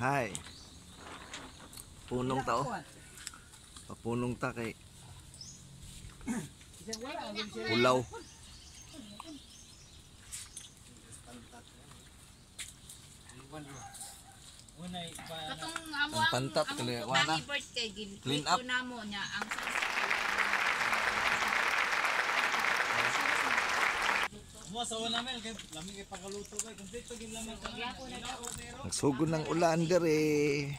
Hi. Punong tao. Papunong ta kay amo Ang pantat, ang kali- gin. Clean Clean up. Ang Masawa namin, kay lamig kay pagaluto kay complete pag yung laman kami. Ang sugo ng ulan dere.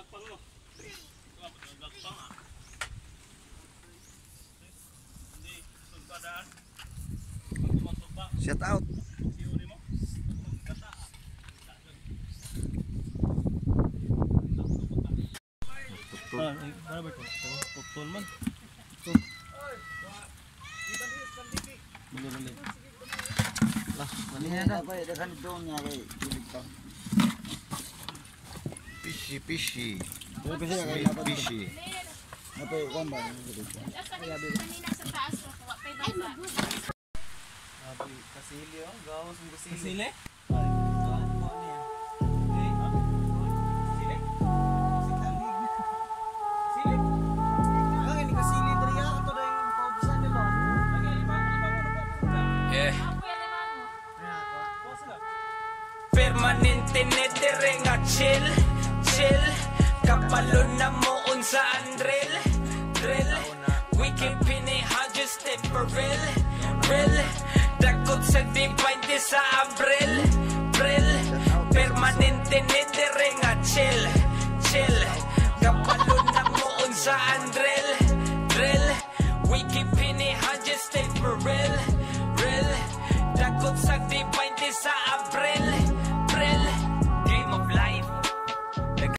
nagpang mo. Nagpang ah. Man. Tutol. Lah, mali na. Dapat, dapat doon nga kay. Tulog Kanina sa taas ko wa pay baba. Kasili oh, gawas ng kasili. Kasili? Yeah. Permanente ne dire nga chill, chill Malo na mo unsa ang drill Drill. We can piniha just step for real Real Dakot sa divide sa abril. Bril Permanente ni dire nga chill. Chill. Kapalo na mo unsa ang drill Drill. We can piniha just step